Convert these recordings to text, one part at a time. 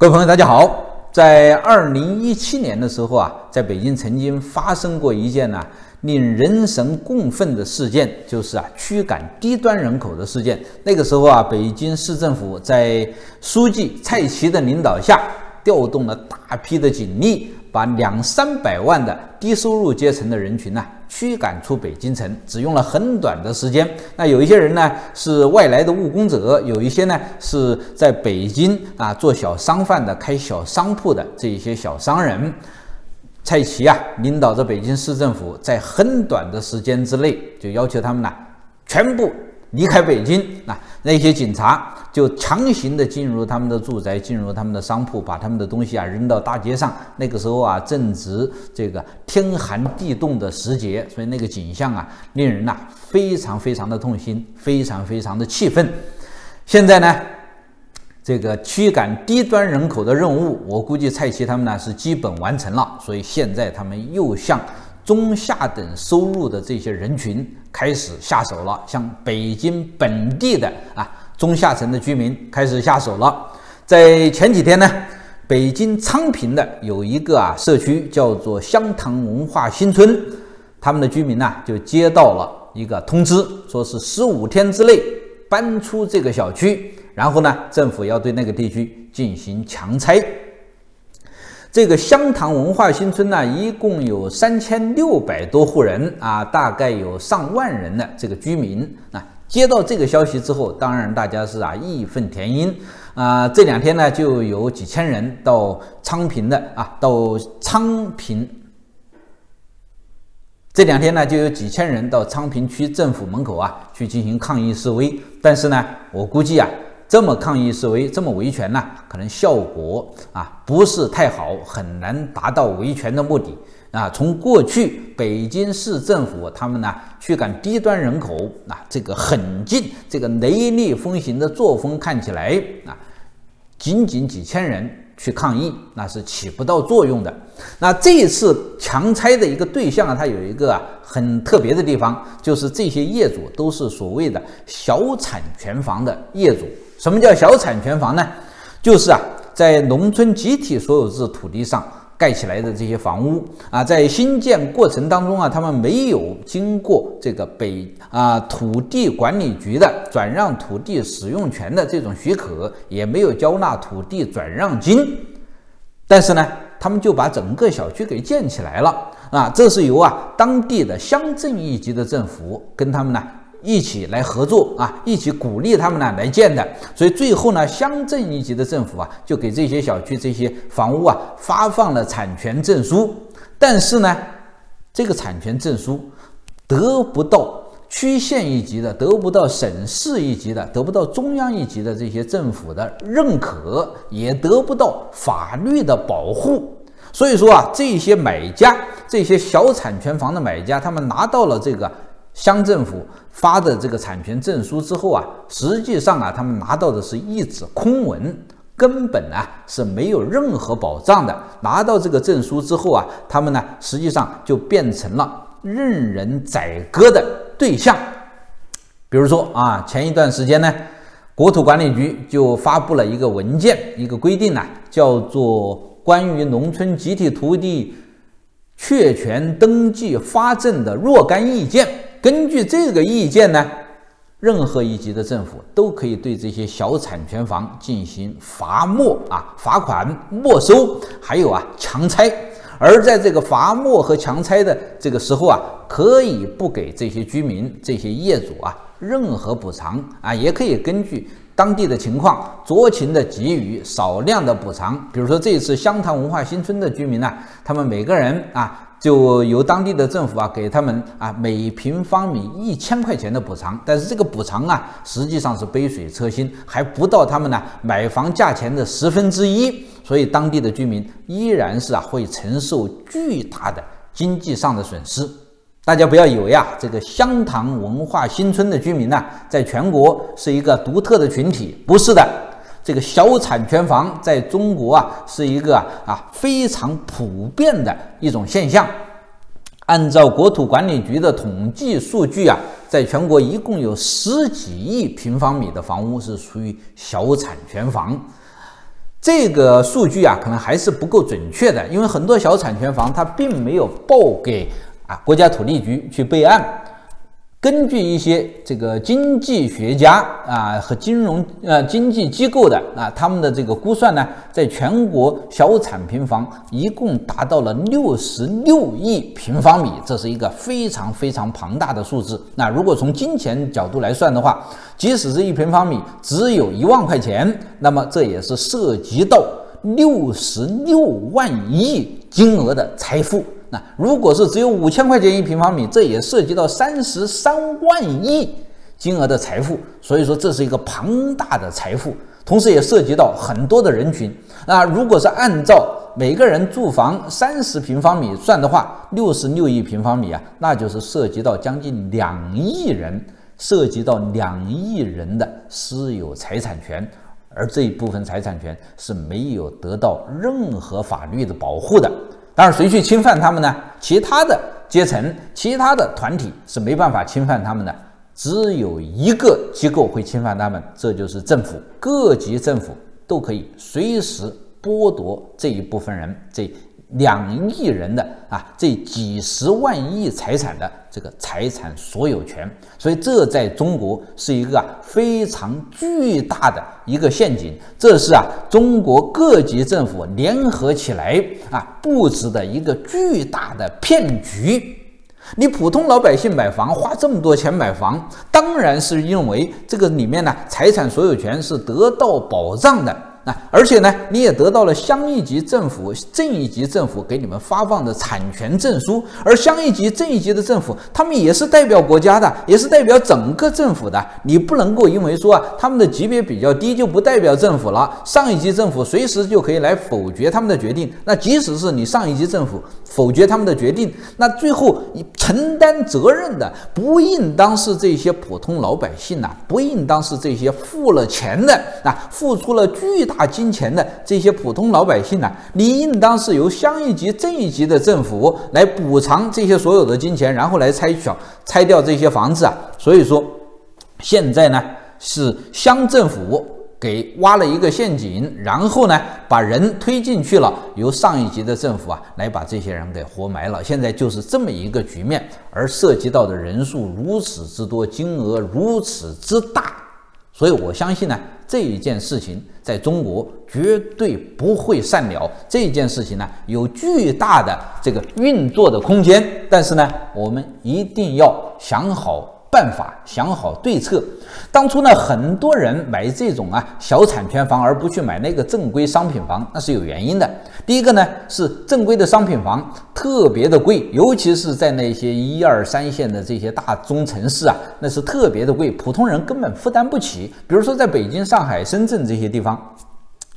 各位朋友，大家好。在二零一七年的时候啊，在北京曾经发生过一件呢令人神共愤的事件，就是啊驱赶低端人口的事件。那个时候啊，北京市政府在书记蔡奇的领导下，调动了大批的警力。把两三百万的低收入阶层的人群呢驱赶出北京城，只用了很短的时间。那有一些人呢是外来的务工者，有一些呢是在北京啊做小商贩的、开小商铺的这一些小商人。蔡奇啊领导着北京市政府，在很短的时间之内就要求他们呢全部。离开北京，那那些警察就强行的进入他们的住宅，进入他们的商铺，把他们的东西啊扔到大街上。那个时候啊，正值这个天寒地冻的时节，所以那个景象啊，令人呐非常非常的痛心，非常非常的气愤。现在呢，这个驱赶低端人口的任务，我估计蔡奇他们呢是基本完成了，所以现在他们又向。中下等收入的这些人群开始下手了，像北京本地的啊中下层的居民开始下手了。在前几天呢，北京昌平的有一个啊社区叫做香堂文化新村，他们的居民呢就接到了一个通知，说是十五天之内搬出这个小区，然后呢政府要对那个地区进行强拆。这个香堂文化新村呢，一共有三千六百多户人啊，大概有上万人的这个居民啊。接到这个消息之后，当然大家是啊义愤填膺啊。这两天呢，就有几千人到昌平的啊，到昌平。这两天呢，就有几千人到昌平区政府门口啊去进行抗议示威。但是呢，我估计啊。这么抗议示威，这么维权呢？可能效果啊不是太好，很难达到维权的目的啊。从过去北京市政府他们呢驱赶低端人口啊，这个狠劲、这个雷厉风行的作风看起来啊，仅仅几千人去抗议那是起不到作用的。那这一次强拆的一个对象啊，它有一个啊很特别的地方，就是这些业主都是所谓的小产权房的业主。什么叫小产权房呢？就是啊，在农村集体所有制土地上盖起来的这些房屋啊，在新建过程当中啊，他们没有经过这个北啊土地管理局的转让土地使用权的这种许可，也没有交纳土地转让金，但是呢，他们就把整个小区给建起来了啊，这是由啊当地的乡镇一级的政府跟他们呢。一起来合作啊，一起鼓励他们呢来建的，所以最后呢，乡镇一级的政府啊，就给这些小区这些房屋啊发放了产权证书。但是呢，这个产权证书得不到区县一级的，得不到省市一级的，得不到中央一级的这些政府的认可，也得不到法律的保护。所以说啊，这些买家，这些小产权房的买家，他们拿到了这个。乡政府发的这个产权证书之后啊，实际上啊，他们拿到的是一纸空文，根本啊是没有任何保障的。拿到这个证书之后啊，他们呢实际上就变成了任人宰割的对象。比如说啊，前一段时间呢，国土管理局就发布了一个文件，一个规定呢，叫做《关于农村集体土地确权登记发证的若干意见》。根据这个意见呢，任何一级的政府都可以对这些小产权房进行罚没啊、罚款、没收，还有啊强拆。而在这个罚没和强拆的这个时候啊，可以不给这些居民、这些业主啊任何补偿啊，也可以根据当地的情况酌情的给予少量的补偿。比如说这次湘潭文化新村的居民呢，他们每个人啊。就由当地的政府啊给他们啊每平方米一千块钱的补偿，但是这个补偿啊实际上是杯水车薪，还不到他们呢买房价钱的十分之一，所以当地的居民依然是啊会承受巨大的经济上的损失。大家不要以为啊这个香堂文化新村的居民呢在全国是一个独特的群体，不是的。这个小产权房在中国啊是一个啊非常普遍的一种现象。按照国土管理局的统计数据啊，在全国一共有十几亿平方米的房屋是属于小产权房。这个数据啊，可能还是不够准确的，因为很多小产权房它并没有报给啊国家土地局去备案。根据一些这个经济学家啊和金融呃经济机构的啊他们的这个估算呢，在全国小产平房一共达到了六十六亿平方米，这是一个非常非常庞大的数字。那如果从金钱角度来算的话，即使是一平方米只有一万块钱，那么这也是涉及到六十六万亿金额的财富。那如果是只有五千块钱一平方米，这也涉及到三十三万亿金额的财富，所以说这是一个庞大的财富，同时也涉及到很多的人群。那如果是按照每个人住房三十平方米算的话，六十六亿平方米啊，那就是涉及到将近两亿人，涉及到两亿人的私有财产权，而这一部分财产权是没有得到任何法律的保护的。而，谁去侵犯他们呢？其他的阶层、其他的团体是没办法侵犯他们的，只有一个机构会侵犯他们，这就是政府。各级政府都可以随时剥夺这一部分人这。两亿人的啊，这几十万亿财产的这个财产所有权，所以这在中国是一个啊非常巨大的一个陷阱，这是啊中国各级政府联合起来啊布置的一个巨大的骗局。你普通老百姓买房花这么多钱买房，当然是因为这个里面呢财产所有权是得到保障的。那而且呢，你也得到了乡一级政府、镇一级政府给你们发放的产权证书，而乡一级、镇一级的政府，他们也是代表国家的，也是代表整个政府的。你不能够因为说啊，他们的级别比较低就不代表政府了。上一级政府随时就可以来否决他们的决定。那即使是你上一级政府否决他们的决定，那最后承担责任的不应当是这些普通老百姓呐，不应当是这些付了钱的啊，付出了巨。大金钱的这些普通老百姓呢，你应当是由乡一级、镇一级的政府来补偿这些所有的金钱，然后来拆小拆掉这些房子啊。所以说，现在呢是乡政府给挖了一个陷阱，然后呢把人推进去了，由上一级的政府啊来把这些人给活埋了。现在就是这么一个局面，而涉及到的人数如此之多，金额如此之大，所以我相信呢。这一件事情在中国绝对不会善了。这件事情呢，有巨大的这个运作的空间。但是呢，我们一定要想好。办法想好对策。当初呢，很多人买这种啊小产权房，而不去买那个正规商品房，那是有原因的。第一个呢，是正规的商品房特别的贵，尤其是在那些一二三线的这些大中城市啊，那是特别的贵，普通人根本负担不起。比如说在北京、上海、深圳这些地方，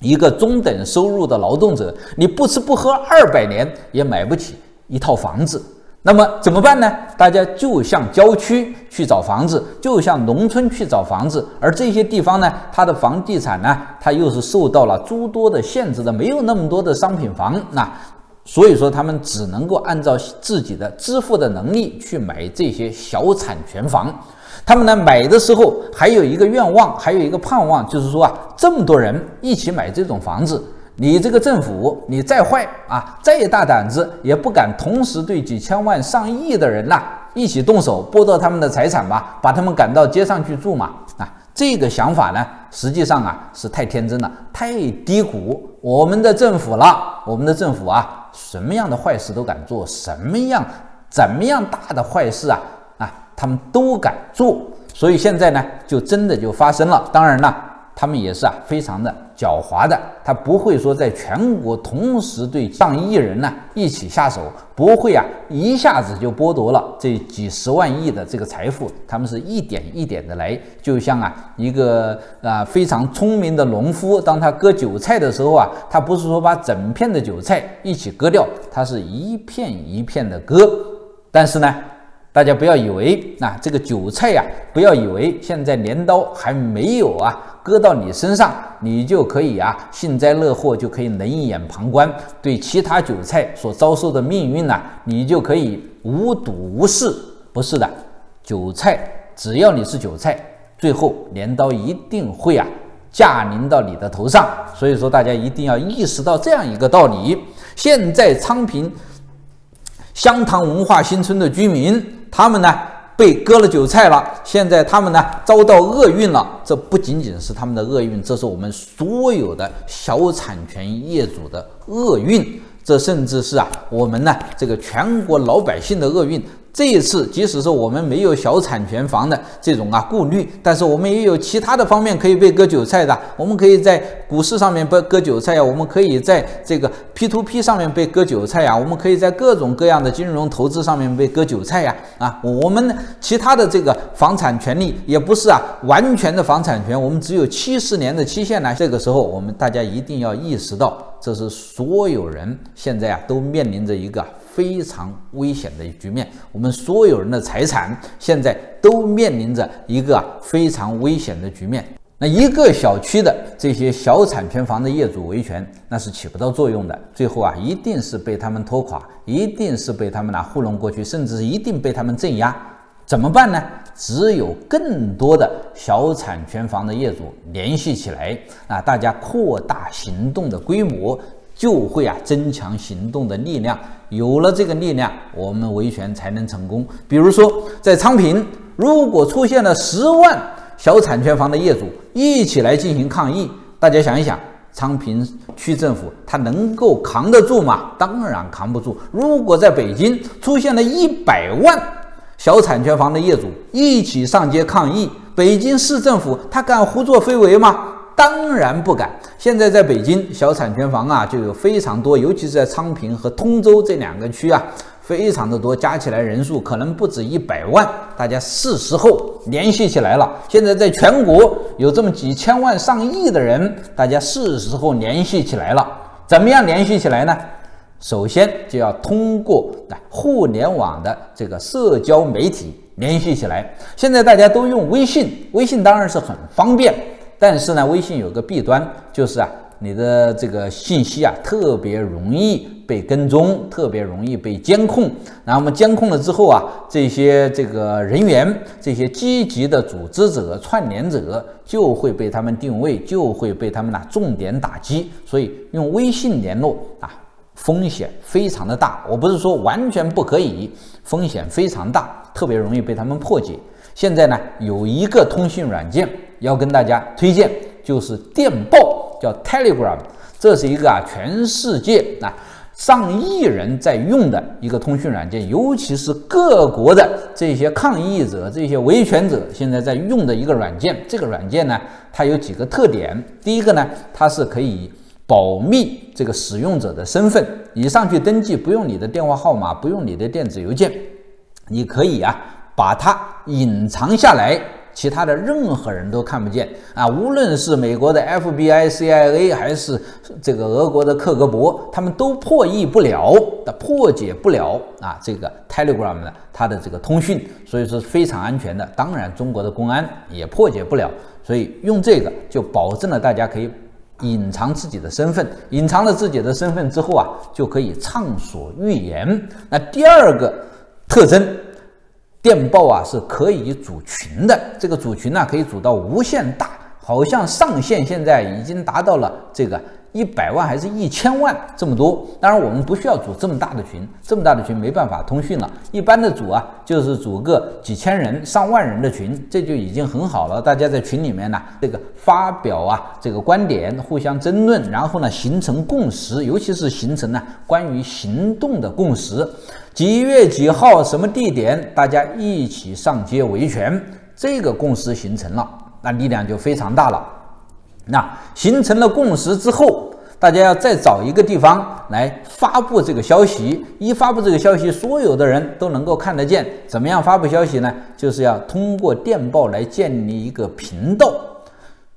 一个中等收入的劳动者，你不吃不喝二百年也买不起一套房子。那么怎么办呢？大家就向郊区去找房子，就向农村去找房子，而这些地方呢，它的房地产呢，它又是受到了诸多的限制的，没有那么多的商品房，那所以说他们只能够按照自己的支付的能力去买这些小产权房。他们呢买的时候还有一个愿望，还有一个盼望，就是说啊，这么多人一起买这种房子。你这个政府，你再坏啊，再大胆子，也不敢同时对几千万、上亿的人呐一起动手剥夺他们的财产吧，把他们赶到街上去住嘛？这个想法呢，实际上啊是太天真了，太低谷我们的政府了。我们的政府啊，什么样的坏事都敢做，什么样怎么样大的坏事啊啊，他们都敢做。所以现在呢，就真的就发生了。当然了。他们也是啊，非常的狡猾的，他不会说在全国同时对上亿人呢一起下手，不会啊一下子就剥夺了这几十万亿的这个财富，他们是一点一点的来，就像啊一个啊非常聪明的农夫，当他割韭菜的时候啊，他不是说把整片的韭菜一起割掉，他是一片一片的割，但是呢。大家不要以为啊，这个韭菜呀，不要以为现在镰刀还没有啊割到你身上，你就可以啊幸灾乐祸，就可以冷眼旁观，对其他韭菜所遭受的命运呢，你就可以无睹无视。不是的，韭菜只要你是韭菜，最后镰刀一定会啊驾临到你的头上。所以说，大家一定要意识到这样一个道理：现在昌平香塘文化新村的居民，他们呢？被割了韭菜了，现在他们呢遭到厄运了。这不仅仅是他们的厄运，这是我们所有的小产权业主的厄运。这甚至是啊，我们呢这个全国老百姓的厄运。这一次，即使是我们没有小产权房的这种啊顾虑，但是我们也有其他的方面可以被割韭菜的。我们可以在股市上面被割韭菜呀，我们可以在这个 P to P 上面被割韭菜呀，我们可以在各种各样的金融投资上面被割韭菜呀。啊，我们其他的这个房产权利也不是啊完全的房产权，我们只有七十年的期限呢。这个时候，我们大家一定要意识到，这是所有人现在啊都面临着一个。非常危险的局面，我们所有人的财产现在都面临着一个非常危险的局面。那一个小区的这些小产权房的业主维权，那是起不到作用的。最后啊，一定是被他们拖垮，一定是被他们拿糊弄过去，甚至一定被他们镇压。怎么办呢？只有更多的小产权房的业主联系起来啊，大家扩大行动的规模。就会啊增强行动的力量，有了这个力量，我们维权才能成功。比如说，在昌平，如果出现了十万小产权房的业主一起来进行抗议，大家想一想，昌平区政府他能够扛得住吗？当然扛不住。如果在北京出现了一百万小产权房的业主一起上街抗议，北京市政府他敢胡作非为吗？当然不敢。现在在北京，小产权房啊就有非常多，尤其是在昌平和通州这两个区啊，非常的多，加起来人数可能不止一百万。大家是时候联系起来了。现在在全国有这么几千万、上亿的人，大家是时候联系起来了。怎么样联系起来呢？首先就要通过互联网的这个社交媒体联系起来。现在大家都用微信，微信当然是很方便。但是呢，微信有个弊端，就是啊，你的这个信息啊，特别容易被跟踪，特别容易被监控。然后我们监控了之后啊，这些这个人员，这些积极的组织者、串联者，就会被他们定位，就会被他们呢重点打击。所以用微信联络啊，风险非常的大。我不是说完全不可以，风险非常大，特别容易被他们破解。现在呢，有一个通讯软件。要跟大家推荐，就是电报，叫 Telegram，这是一个啊，全世界啊上亿人在用的一个通讯软件，尤其是各国的这些抗议者、这些维权者现在在用的一个软件。这个软件呢，它有几个特点。第一个呢，它是可以保密这个使用者的身份，你上去登记不用你的电话号码，不用你的电子邮件，你可以啊把它隐藏下来。其他的任何人都看不见啊！无论是美国的 FBI、CIA，还是这个俄国的克格勃，他们都破译不了的、破解不了啊！这个 Telegram 呢，它的这个通讯，所以说非常安全的。当然，中国的公安也破解不了，所以用这个就保证了大家可以隐藏自己的身份。隐藏了自己的身份之后啊，就可以畅所欲言。那第二个特征。电报啊是可以组群的，这个组群呢可以组到无限大，好像上限现在已经达到了这个一百万还是一千万这么多。当然我们不需要组这么大的群，这么大的群没办法通讯了。一般的组啊就是组个几千人、上万人的群，这就已经很好了。大家在群里面呢，这个发表啊这个观点，互相争论，然后呢形成共识，尤其是形成呢关于行动的共识。几月几号什么地点，大家一起上街维权，这个共识形成了，那力量就非常大了。那形成了共识之后，大家要再找一个地方来发布这个消息。一发布这个消息，所有的人都能够看得见。怎么样发布消息呢？就是要通过电报来建立一个频道，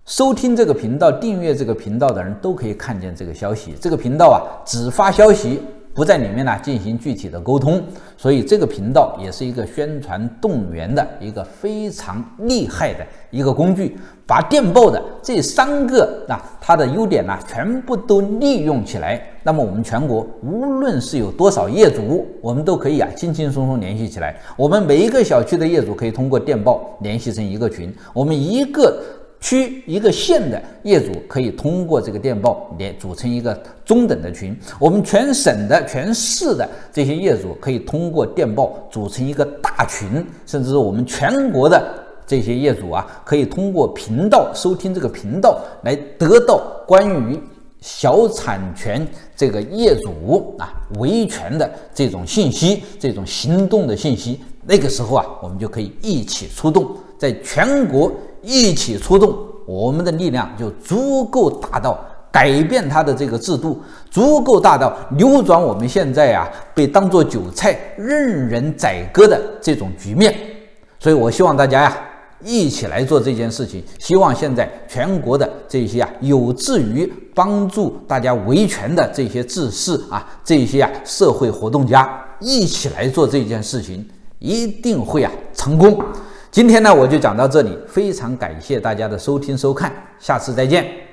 收听这个频道、订阅这个频道的人都可以看见这个消息。这个频道啊，只发消息。不在里面呢进行具体的沟通，所以这个频道也是一个宣传动员的一个非常厉害的一个工具，把电报的这三个啊它的优点呢全部都利用起来，那么我们全国无论是有多少业主，我们都可以啊轻轻松松联系起来。我们每一个小区的业主可以通过电报联系成一个群，我们一个。区一个县的业主可以通过这个电报连组成一个中等的群，我们全省的、全市的这些业主可以通过电报组成一个大群，甚至是我们全国的这些业主啊，可以通过频道收听这个频道来得到关于小产权这个业主啊维权的这种信息、这种行动的信息。那个时候啊，我们就可以一起出动，在全国。一起出动，我们的力量就足够大到改变他的这个制度，足够大到扭转我们现在啊被当作韭菜任人宰割的这种局面。所以，我希望大家呀一起来做这件事情。希望现在全国的这些啊有志于帮助大家维权的这些志士啊，这些啊社会活动家一起来做这件事情，一定会啊成功。今天呢，我就讲到这里，非常感谢大家的收听收看，下次再见。